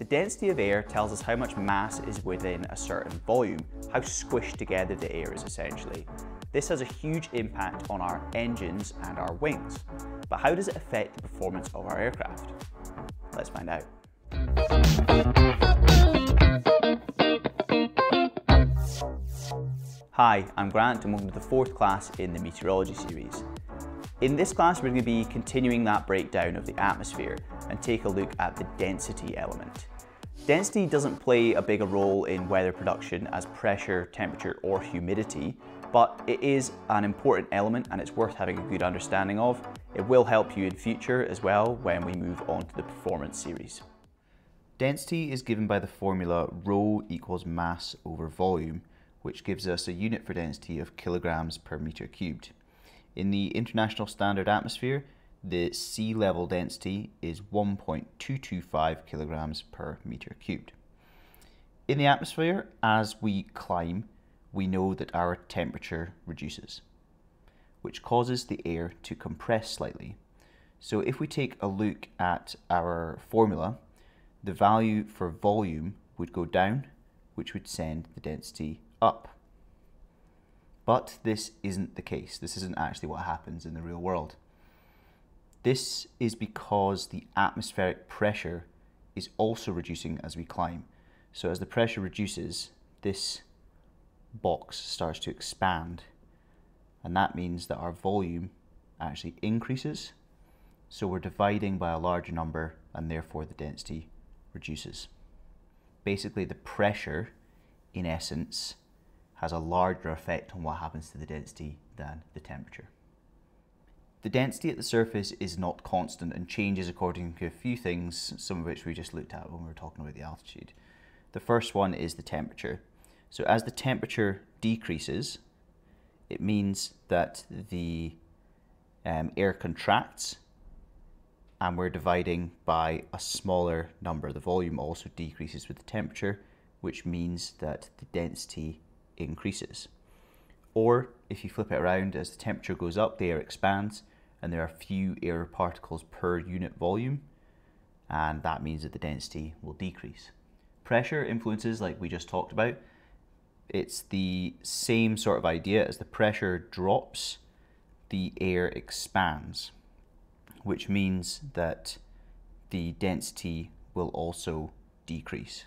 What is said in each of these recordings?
The density of air tells us how much mass is within a certain volume, how squished together the air is essentially. This has a huge impact on our engines and our wings. But how does it affect the performance of our aircraft? Let's find out. Hi, I'm Grant and welcome to the fourth class in the meteorology series. In this class, we're going to be continuing that breakdown of the atmosphere and take a look at the density element. Density doesn't play a bigger role in weather production as pressure, temperature, or humidity, but it is an important element and it's worth having a good understanding of. It will help you in future as well when we move on to the performance series. Density is given by the formula rho equals mass over volume, which gives us a unit for density of kilograms per meter cubed. In the international standard atmosphere, the sea level density is 1.225 kilograms per meter cubed. In the atmosphere, as we climb, we know that our temperature reduces, which causes the air to compress slightly. So if we take a look at our formula, the value for volume would go down, which would send the density up. But this isn't the case. This isn't actually what happens in the real world. This is because the atmospheric pressure is also reducing as we climb. So as the pressure reduces, this box starts to expand. And that means that our volume actually increases. So we're dividing by a larger number and therefore the density reduces. Basically the pressure, in essence, has a larger effect on what happens to the density than the temperature. The density at the surface is not constant and changes according to a few things, some of which we just looked at when we were talking about the altitude. The first one is the temperature. So as the temperature decreases, it means that the um, air contracts and we're dividing by a smaller number. The volume also decreases with the temperature, which means that the density increases. Or if you flip it around, as the temperature goes up, the air expands, and there are few air particles per unit volume, and that means that the density will decrease. Pressure influences, like we just talked about, it's the same sort of idea as the pressure drops, the air expands, which means that the density will also decrease.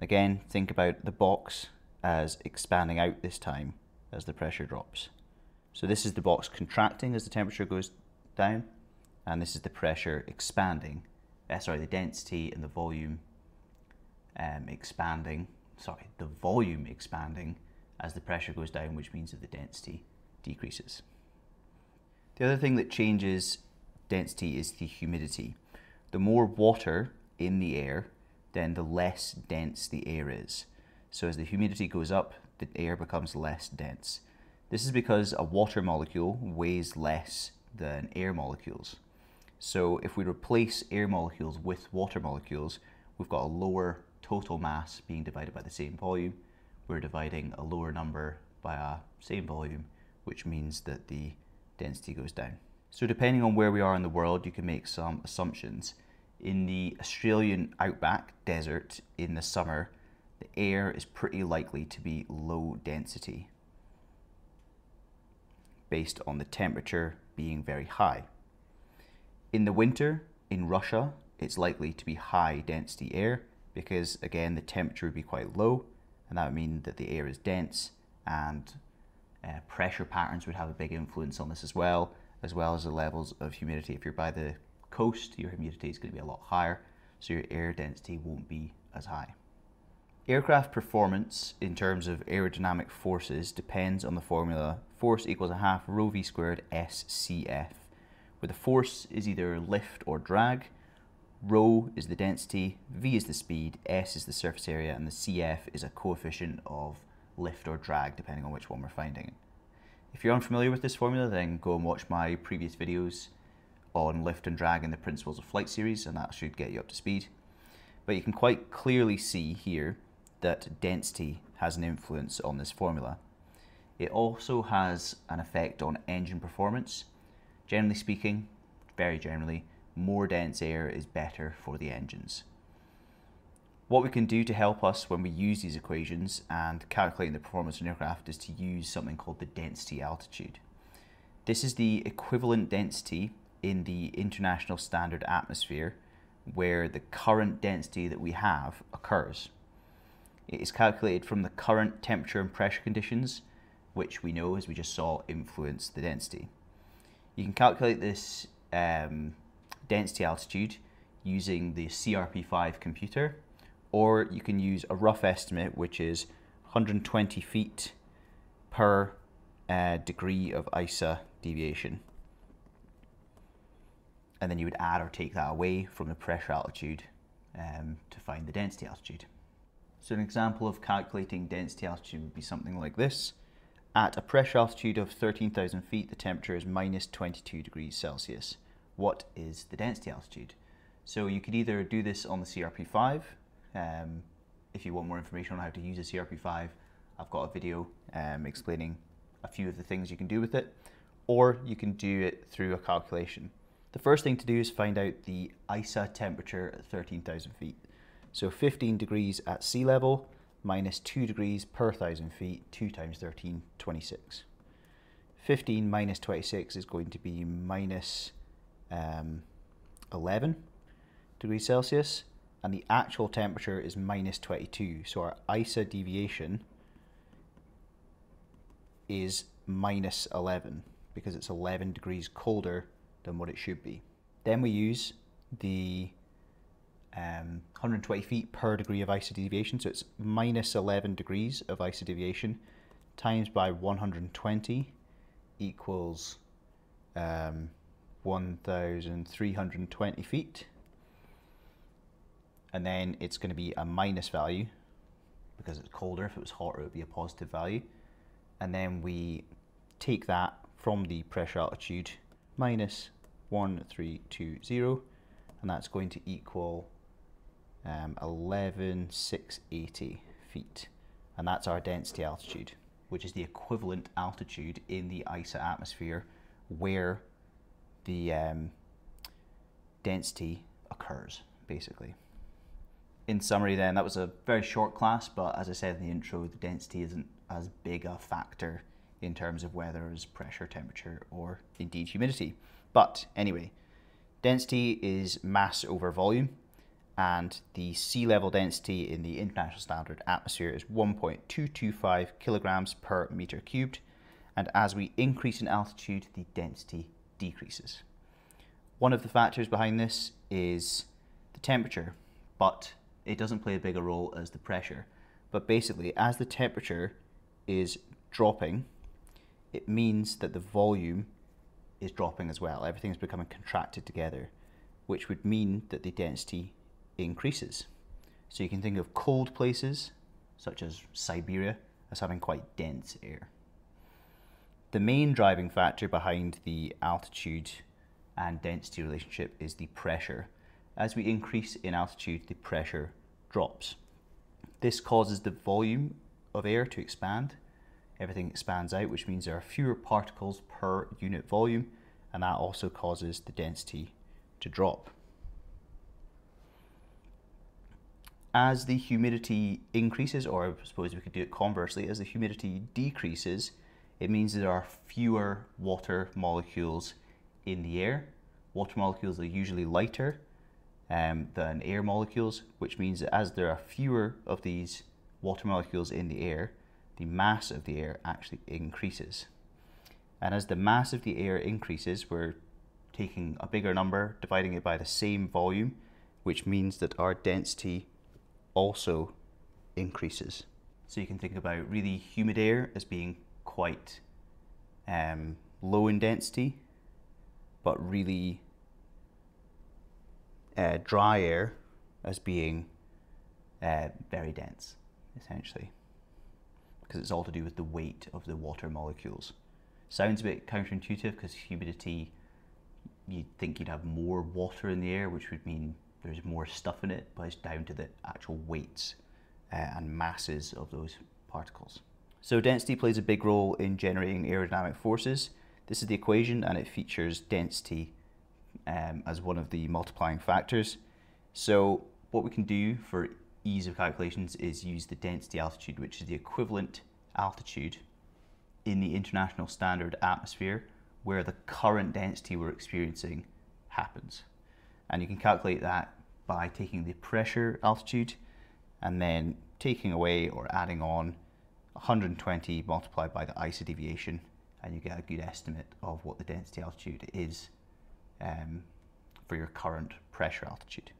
Again, think about the box as expanding out this time as the pressure drops. So this is the box contracting as the temperature goes down, and this is the pressure expanding, uh, sorry, the density and the volume um, expanding, sorry, the volume expanding as the pressure goes down, which means that the density decreases. The other thing that changes density is the humidity. The more water in the air, then the less dense the air is. So as the humidity goes up, the air becomes less dense. This is because a water molecule weighs less than air molecules. So if we replace air molecules with water molecules, we've got a lower total mass being divided by the same volume. We're dividing a lower number by a same volume, which means that the density goes down. So depending on where we are in the world, you can make some assumptions. In the Australian outback desert in the summer, the air is pretty likely to be low density based on the temperature being very high. In the winter, in Russia, it's likely to be high density air because again the temperature would be quite low and that would mean that the air is dense and uh, pressure patterns would have a big influence on this as well, as well as the levels of humidity. If you're by the coast, your humidity is going to be a lot higher, so your air density won't be as high. Aircraft performance in terms of aerodynamic forces depends on the formula force equals a half rho v squared SCF, where the force is either lift or drag, rho is the density, v is the speed, s is the surface area, and the CF is a coefficient of lift or drag, depending on which one we're finding. If you're unfamiliar with this formula, then go and watch my previous videos on lift and drag in the Principles of Flight series, and that should get you up to speed. But you can quite clearly see here that density has an influence on this formula. It also has an effect on engine performance. Generally speaking, very generally, more dense air is better for the engines. What we can do to help us when we use these equations and calculating the performance of an aircraft is to use something called the density altitude. This is the equivalent density in the international standard atmosphere where the current density that we have occurs. It is calculated from the current temperature and pressure conditions, which we know, as we just saw, influence the density. You can calculate this um, density altitude using the CRP5 computer, or you can use a rough estimate, which is 120 feet per uh, degree of ISA deviation. And then you would add or take that away from the pressure altitude um, to find the density altitude. So an example of calculating density altitude would be something like this. At a pressure altitude of 13,000 feet, the temperature is minus 22 degrees Celsius. What is the density altitude? So you could either do this on the CRP5. Um, if you want more information on how to use a CRP5, I've got a video um, explaining a few of the things you can do with it, or you can do it through a calculation. The first thing to do is find out the ISA temperature at 13,000 feet. So 15 degrees at sea level minus 2 degrees per 1,000 feet, 2 times 13, 26. 15 minus 26 is going to be minus, um, 11 degrees Celsius, and the actual temperature is minus 22. So our ISA deviation is minus 11 because it's 11 degrees colder than what it should be. Then we use the um, 120 feet per degree of ISA deviation, so it's minus 11 degrees of ISA deviation times by 120 equals um, 1,320 feet. And then it's going to be a minus value because it's colder. If it was hotter, it would be a positive value. And then we take that from the pressure altitude minus 1320 and that's going to equal um, 11,680 feet and that's our density altitude which is the equivalent altitude in the ISA atmosphere where the um, density occurs basically. In summary then that was a very short class but as I said in the intro the density isn't as big a factor in terms of whether it's pressure, temperature, or indeed humidity. But anyway, density is mass over volume, and the sea level density in the international standard atmosphere is 1.225 kilograms per meter cubed. And as we increase in altitude, the density decreases. One of the factors behind this is the temperature, but it doesn't play a bigger role as the pressure. But basically, as the temperature is dropping, it means that the volume is dropping as well. Everything's becoming contracted together, which would mean that the density increases. So you can think of cold places, such as Siberia, as having quite dense air. The main driving factor behind the altitude and density relationship is the pressure. As we increase in altitude, the pressure drops. This causes the volume of air to expand everything expands out, which means there are fewer particles per unit volume, and that also causes the density to drop. As the humidity increases, or I suppose we could do it conversely, as the humidity decreases, it means there are fewer water molecules in the air. Water molecules are usually lighter um, than air molecules, which means that as there are fewer of these water molecules in the air, the mass of the air actually increases. And as the mass of the air increases, we're taking a bigger number, dividing it by the same volume, which means that our density also increases. So you can think about really humid air as being quite um, low in density, but really uh, dry air as being uh, very dense, essentially because it's all to do with the weight of the water molecules. Sounds a bit counterintuitive because humidity, you'd think you'd have more water in the air, which would mean there's more stuff in it, but it's down to the actual weights uh, and masses of those particles. So density plays a big role in generating aerodynamic forces. This is the equation and it features density um, as one of the multiplying factors. So what we can do for ease of calculations is use the density altitude, which is the equivalent altitude in the international standard atmosphere where the current density we're experiencing happens. And you can calculate that by taking the pressure altitude and then taking away or adding on 120 multiplied by the ISA deviation and you get a good estimate of what the density altitude is um, for your current pressure altitude.